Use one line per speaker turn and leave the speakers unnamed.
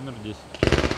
номер десять.